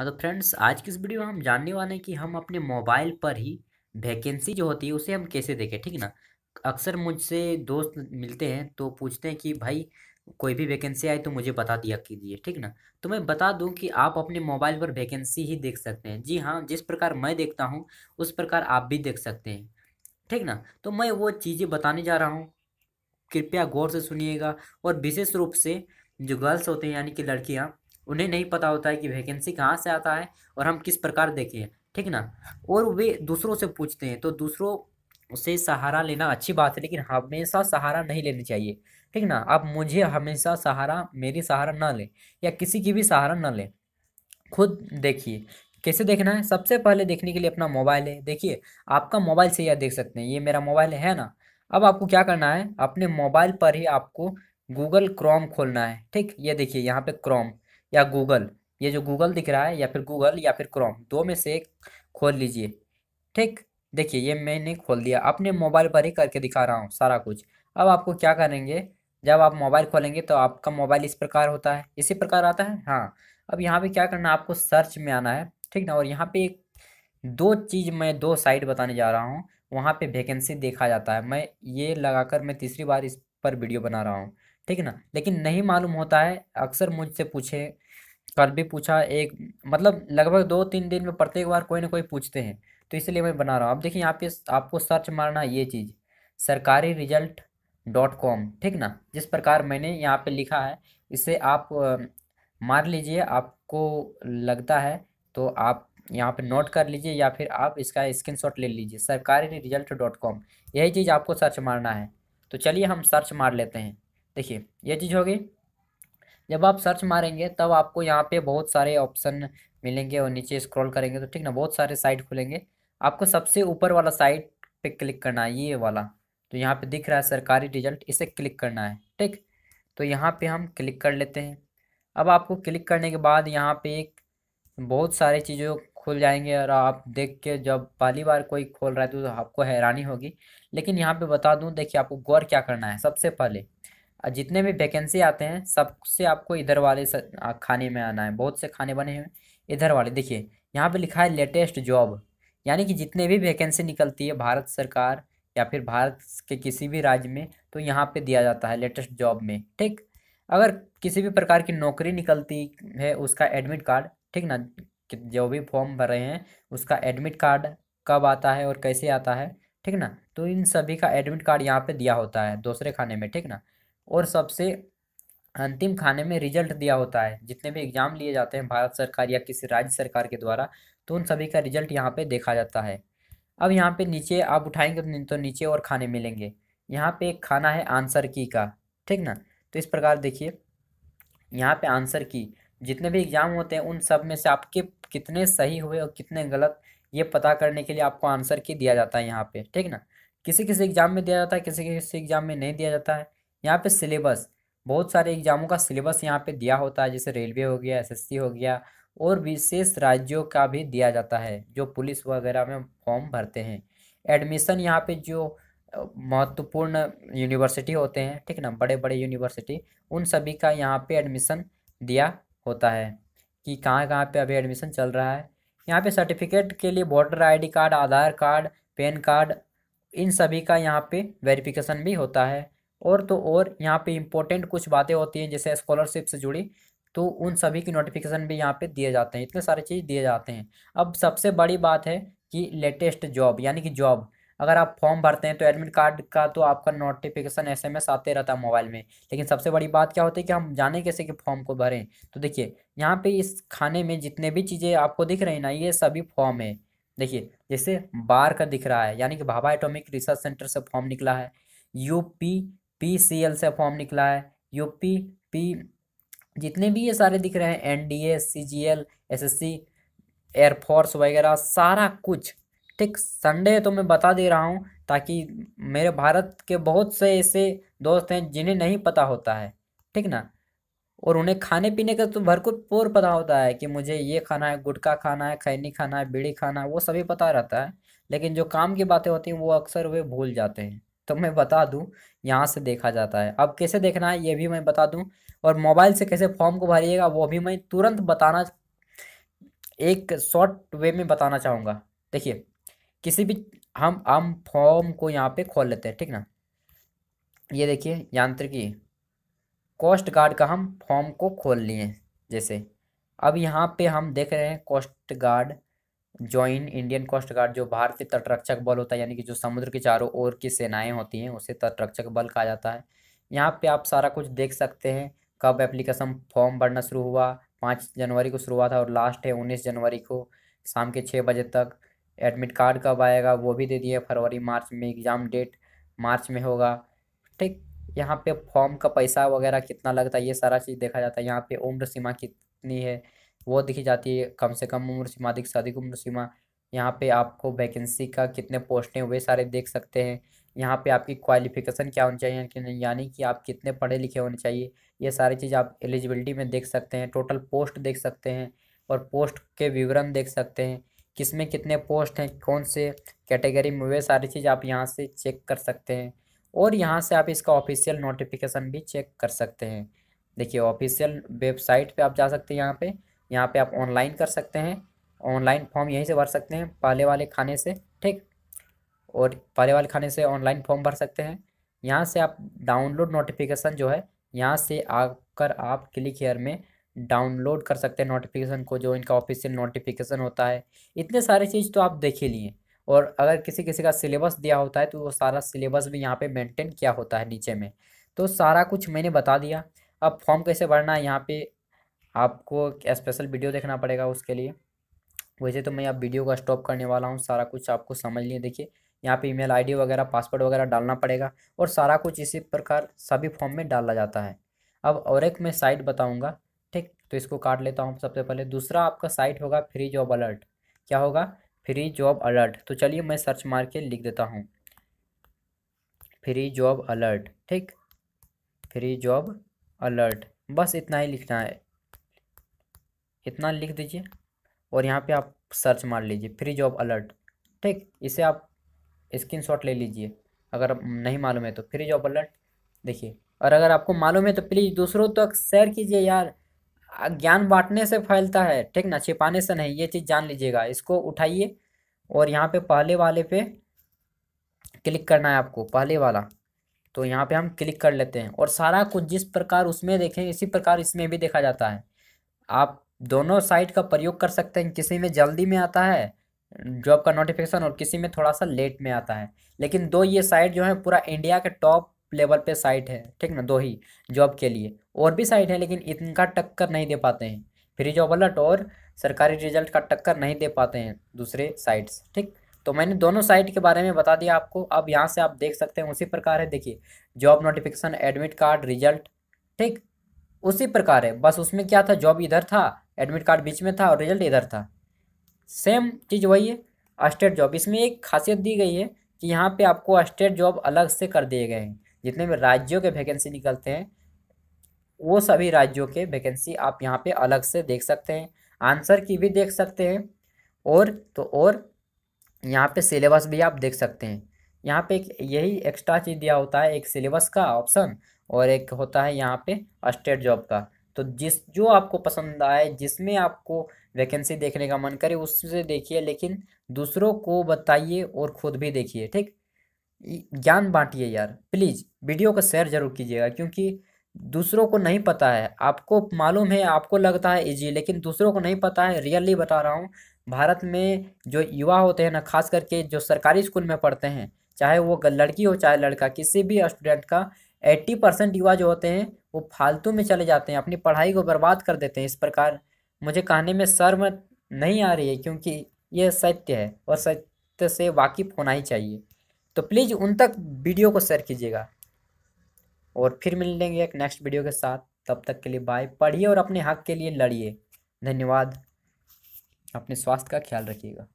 हाँ तो फ्रेंड्स, आज की इस वीडियो में हम जानने वाले हैं कि हम अपने मोबाइल पर ही वैकेंसी जो होती है, उसे हम कैसे देखें, ठीक ना? अक्सर मुझसे दोस्त मिलते हैं तो पूछते हैं कि, भाई, कोई भी वैकेंसी आए तो मुझे बता दिया कीजिए। ठीक ना? तो मैं बता दूँ कि आप अपने मोबाइल पर वैकेंसी ही देख सकते हैं। जी हाँ जिस प्रकार मैं देखता हूँ, उस प्रकार आप भी देख सकते हैं। ठीक ना? तो मैं वो चीज़ें बताने जा रहा हूँ। कृपया गौर से सुनिएगा और विशेष रूप से जो गर्ल्स होते हैं, यानी कि लड़कियाँ उन्हें नहीं पता होता है कि वैकेंसी कहाँ से आता है और हम किस प्रकार देखें ठीक ना? और वे दूसरों से पूछते हैं तो दूसरों से सहारा लेना अच्छी बात है, लेकिन हमेशा सहारा नहीं लेनी चाहिए, ठीक ना? आप मुझे हमेशा सहारा, मेरी सहारा ना लें या किसी की भी सहारा ना लें, खुद देखिए, कैसे देखना है? सबसे पहले देखने के लिए अपना मोबाइल है, देखिए, आपका मोबाइल से यह देख सकते हैं, ये मेरा मोबाइल है ना? अब आपको क्या करना है? अपने मोबाइल पर ही आपको गूगल क्रोम खोलना है, ठीक? ये देखिए, यहाँ पे क्रोम या गूगल, ये जो गूगल दिख रहा है या फिर गूगल या फिर क्रोम, दो में से खोल लीजिए। ठीक? देखिए, ये मैंने खोल दिया। अपने मोबाइल पर ही करके दिखा रहा हूँ सारा कुछ। अब आपको क्या करेंगे? जब आप मोबाइल खोलेंगे तो आपका मोबाइल इस प्रकार होता है। इसी प्रकार आता है? हाँ। अब यहाँ पे क्या करना है? आपको सर्च में आना है। ठीक ना? और यहाँ पे एक, दो चीज़ मैं दो साइट बताने जा रहा हूँ। वहाँ पे वैकेंसी देखा जाता है। मैं ये लगाकर मैं तीसरी बार इस पर वीडियो बना रहा हूँ। ठीक है ना? लेकिन नहीं मालूम होता है, अक्सर मुझसे पूछे, कल भी पूछा, एक मतलब लगभग दो तीन दिन में प्रत्येक बार कोई ना कोई पूछते हैं तो इसलिए मैं बना रहा हूँ। अब देखिए यहाँ पे आपको सर्च मारना ये चीज़, सरकारी रिज़ल्ट डॉट कॉम, ठीक ना? जिस प्रकार मैंने यहाँ पे लिखा है, इसे आप मार लीजिए, आपको लगता है तो आप यहाँ पे नोट कर लीजिए या फिर आप इसका स्क्रीनशॉट ले लीजिए, सरकारी रिज़ल्ट डॉट कॉम, यही चीज़ आपको सर्च मारना है। तो चलिए हम सर्च मार लेते हैं। देखिए, ये चीज़ होगी जब आप सर्च मारेंगे, तब आपको यहाँ पे बहुत सारे ऑप्शन मिलेंगे और नीचे स्क्रॉल करेंगे तो ठीक ना, बहुत सारे साइट खुलेंगे। आपको सबसे ऊपर वाला साइट पे क्लिक करना है, ये वाला। तो यहाँ पे दिख रहा है सरकारी रिज़ल्ट, इसे क्लिक करना है, ठीक? तो यहाँ पे हम क्लिक कर लेते हैं। अब आपको क्लिक करने के बाद यहाँ पे एक बहुत सारे चीज़ों खुल जाएँगे और आप देख के जब पहली बार कोई खोल रहा है तो आपको हैरानी होगी। लेकिन यहाँ पे बता दूँ, देखिए आपको गौर क्या करना है, सबसे पहले जितने भी वैकेंसी आते हैं, सबसे आपको इधर वाले खाने में आना है। बहुत से खाने बने हैं इधर वाले। देखिए, यहाँ पे लिखा है लेटेस्ट जॉब यानी कि जितने भी वैकेंसी निकलती है भारत सरकार या फिर भारत के किसी भी राज्य में तो यहाँ पे दिया जाता है लेटेस्ट जॉब में। ठीक? अगर किसी भी प्रकार की नौकरी निकलती है, उसका एडमिट कार्ड ठीक ना? जो भी फॉर्म भर रहे हैं, उसका एडमिट कार्ड कब आता है और कैसे आता है, ठीक ना? तो इन सभी का एडमिट कार्ड यहाँ पे दिया होता है, दूसरे खाने में, ठीक ना? और सबसे अंतिम खाने में रिज़ल्ट दिया होता है। जितने भी एग्ज़ाम लिए जाते हैं भारत सरकार या किसी राज्य सरकार के द्वारा तो उन सभी का रिज़ल्ट यहाँ पे देखा जाता है। अब यहाँ पे नीचे आप उठाएँगे तो नीचे और खाने मिलेंगे। यहाँ पे एक खाना है आंसर की का, ठीक ना? तो इस प्रकार देखिए, यहाँ पे आंसर की, जितने भी एग्ज़ाम होते हैं, उन सब में से आपके कितने सही हुए और कितने गलत, ये पता करने के लिए आपको आंसर की दिया जाता है यहाँ पे, ठीक ना? किसी किसी एग्ज़ाम में दिया जाता है किसी किसी एग्ज़ाम में नहीं दिया जाता है। यहाँ पे सिलेबस, बहुत सारे एग्जामों का सिलेबस यहाँ पे दिया होता है, जैसे रेलवे हो गया, एसएससी हो गया और विशेष राज्यों का भी दिया जाता है, जो पुलिस वगैरह में फॉर्म भरते हैं। एडमिशन यहाँ पे जो महत्वपूर्ण यूनिवर्सिटी होते हैं, ठीक ना बड़े बड़े यूनिवर्सिटी, उन सभी का यहाँ पे एडमिशन दिया होता है कि कहाँ कहाँ पे अभी एडमिशन चल रहा है। यहाँ पे सर्टिफिकेट के लिए voter ID card, Aadhaar card, PAN card, इन सभी का यहाँ पे वेरिफिकेशन भी होता है। और तो और यहाँ पे इम्पोर्टेंट कुछ बातें होती हैं, जैसे स्कॉलरशिप से जुड़ी तो उन सभी की नोटिफिकेशन भी यहाँ पे दिए जाते हैं। इतने सारे चीज़ दिए जाते हैं। अब सबसे बड़ी बात है कि लेटेस्ट जॉब यानी कि जॉब अगर आप फॉर्म भरते हैं तो एडमिट कार्ड का तो आपका नोटिफिकेशन एसएमएस आते रहता है मोबाइल में। लेकिन सबसे बड़ी बात क्या होती है कि हम जाने कैसे कि फॉर्म को भरें? तो देखिए, यहाँ पे इस खाने में जितने भी चीज़ें आपको दिख रही ना, ये सभी फॉर्म है। देखिए, जैसे बार का दिख रहा है, यानी कि भाभा एटोमिक रिसर्च सेंटर से फॉर्म निकला है। यूपी पी सी एल से फॉर्म निकला है। यूपी पी जितने भी ये सारे दिख रहे हैं N D A C G L S S C air force वगैरह, सारा कुछ। ठीक संडे तो मैं बता दे रहा हूँ, ताकि मेरे भारत के बहुत से ऐसे दोस्त हैं, जिन्हें नहीं पता होता है। ठीक ना? और उन्हें खाने पीने का तो भरपूर पूर पता होता है कि मुझे ये खाना है, गुटखा खाना है, खैनी खाना है, बीड़ी खाना है, वो सभी पता रहता है। लेकिन जो काम की बातें होती हैं, वो अक्सर वे भूल जाते हैं। तो मैं बता दूँ, यहाँ से देखा जाता है। अब कैसे देखना है, ये भी मैं बता दूँ, और मोबाइल से कैसे फॉर्म को भरिएगा, वो भी मैं तुरंत बताना, एक शॉर्ट वे में बताना चाहूँगा। देखिए, किसी भी, हम हम फॉर्म को यहाँ पे खोल लेते हैं, ठीक ना? ये देखिए, यांत्रिकी, कोस्ट गार्ड का हम फॉर्म को खोल लिए जैसे। अब यहाँ पे हम देख रहे हैं, coast guard join Indian coast guard, जो भारतीय तटरक्षक बल होता है, यानी कि जो समुद्र के चारों ओर की सेनाएँ होती हैं, उसे तटरक्षक बल कहा जाता है। यहाँ पे आप सारा कुछ देख सकते हैं। कब एप्लीकेशन फॉर्म भरना शुरू हुआ? पाँच जनवरी को शुरू हुआ था और लास्ट है उन्नीस जनवरी को, शाम के छः बजे तक। एडमिट कार्ड कब आएगा? वो भी दे दिए, फरवरी, मार्च में एग्ज़ाम डेट मार्च में होगा। ठीक, यहाँ पे फॉर्म का पैसा वगैरह कितना लगता है, ये सारा चीज़ देखा जाता है। यहाँ पे उम्र सीमा कितनी है? वो दिखी जाती है कम से कम उम्र सीमा, अधिक से अधिक उम्र सीमा। यहाँ पे आपको वैकेंसी का कितने पोस्ट हैं, वे सारे देख सकते हैं। यहाँ पे आपकी क्वालिफिकेशन क्या होनी चाहिए यानी कि आप कितने पढ़े लिखे होने चाहिए, ये सारी चीज़ आप एलिजिबिलिटी में देख सकते हैं। टोटल पोस्ट देख सकते हैं और पोस्ट के विवरण देख सकते हैं। किसमें कितने पोस्ट हैं, कौन से कैटेगरी में, वे सारी चीज़ आप यहाँ से चेक कर सकते हैं। और यहाँ से आप इसका ऑफिशियल नोटिफिकेशन भी चेक कर सकते हैं। देखिए ऑफिशियल वेबसाइट पे आप जा सकते हैं यहाँ पे। यहाँ पे आप ऑनलाइन कर सकते हैं। ऑनलाइन फॉर्म यहीं से भर सकते हैं, पहले वाले खाने से, ठीक? और पहले वाले खाने से ऑनलाइन फॉर्म भर सकते हैं। यहाँ से आप डाउनलोड नोटिफिकेशन जो है, यहाँ से आकर आप क्लिक हेयर में डाउनलोड कर सकते हैं नोटिफिकेशन को, जो इनका ऑफिशियल नोटिफिकेशन होता है। इतने सारे चीज़ तो आप देख ही लिए। और अगर किसी किसी का सिलेबस दिया होता है तो वो सारा सिलेबस भी यहाँ पे मेंटेन किया होता है नीचे में। तो सारा कुछ मैंने बता दिया। अब फॉर्म कैसे भरना है यहाँ पे? आपको स्पेशल वीडियो देखना पड़ेगा उसके लिए? वैसे तो मैं अब वीडियो का स्टॉप करने वाला हूँ, सारा कुछ आपको समझ लिए। देखिए, यहाँ पे ईमेल आईडी वगैरह पासवर्ड वगैरह डालना पड़ेगा और सारा कुछ इसी प्रकार सभी फॉर्म में डाला जाता है। अब और एक मैं साइट बताऊँगा, ठीक? तो इसको काट लेता हूँ सबसे पहले। दूसरा आपका साइट होगा फ्री जॉब अलर्ट क्या होगा? फ्री जॉब अलर्ट तो चलिए मैं सर्च मार के लिख देता हूँ। फ्री जॉब अलर्ट ठीक? फ्री जॉब अलर्ट बस इतना ही लिखना है। इतना लिख दीजिए और यहाँ पे आप सर्च मार लीजिए फ्री जॉब अलर्ट ठीक, इसे आप स्क्रीन शॉट ले लीजिए, अगर नहीं मालूम है तो फ्री जॉब अलर्ट देखिए, और अगर आपको मालूम है तो प्लीज़ दूसरों तक शेयर कीजिए यार। ज्ञान बांटने से फैलता है, ठीक ना? छिपाने से नहीं, ये चीज़ जान लीजिएगा। इसको उठाइए और यहाँ पे पहले वाले पे क्लिक करना है आपको, पहले वाला। तो यहाँ पे हम क्लिक कर लेते हैं और सारा कुछ जिस प्रकार उसमें देखें, इसी प्रकार इसमें भी देखा जाता है। आप दोनों साइट का प्रयोग कर सकते हैं। किसी में जल्दी में आता है जॉब का नोटिफिकेशन और किसी में थोड़ा सा लेट में आता है। लेकिन दो ये साइट जो है, पूरा इंडिया के टॉप लेवल पे साइट है, ठीक ना? दो ही जॉब के लिए। और भी साइट है, लेकिन इनका टक्कर नहीं दे पाते हैं। फ्री जॉब अलर्ट और सरकारी रिज़ल्ट का टक्कर नहीं दे पाते हैं दूसरे साइट्स ठीक? तो मैंने दोनों साइट के बारे में बता दिया आपको। अब यहाँ से आप देख सकते हैं, उसी प्रकार है, देखिए job notification admit card result ठीक? उसी प्रकार है। बस उसमें क्या था? जॉब इधर था एडमिट कार्ड बीच में था और रिज़ल्ट इधर था। सेम चीज़ वही है स्टेट जॉब इसमें एक खासियत दी गई है कि यहाँ पे आपको स्टेट जॉब अलग से कर दिए गए हैं। जितने भी राज्यों के वैकेंसी निकलते हैं, वो सभी राज्यों के वैकेंसी आप यहाँ पे अलग से देख सकते हैं। आंसर की भी देख सकते हैं और तो और यहाँ पे सिलेबस भी आप देख सकते हैं। यहाँ पे एक यही एक्स्ट्रा चीज़ दिया होता है, एक सिलेबस का ऑप्शन और एक होता है यहाँ पे स्टेट जॉब का। तो जिस, जो आपको पसंद आए, जिसमें आपको वैकेंसी देखने का मन करे, उससे देखिए, लेकिन दूसरों को बताइए और खुद भी देखिए, ठीक? ज्ञान बांटिए यार, प्लीज़, वीडियो को शेयर ज़रूर कीजिएगा, क्योंकि दूसरों को नहीं पता है। आपको मालूम है, आपको लगता है इजी लेकिन दूसरों को नहीं पता है। रियली बता रहा हूँ, भारत में जो युवा होते हैं ना, खास करके जो सरकारी स्कूल में पढ़ते हैं, चाहे वो लड़की हो, चाहे लड़का, किसी भी स्टूडेंट का एट्टी परसेंट युवा जो होते हैं, वो फालतू में चले जाते हैं, अपनी पढ़ाई को बर्बाद कर देते हैं इस प्रकार। मुझे कहने में शर्म नहीं आ रही है क्योंकि ये सत्य है और सत्य से वाकिफ़ होना ही चाहिए। तो प्लीज़ उन तक वीडियो को शेयर कीजिएगा। और फिर मिल लेंगे एक नेक्स्ट वीडियो के साथ। तब तक के लिए बाय। पढ़िए और अपने हक के लिए लड़िए। धन्यवाद। अपने स्वास्थ्य का ख्याल रखिएगा।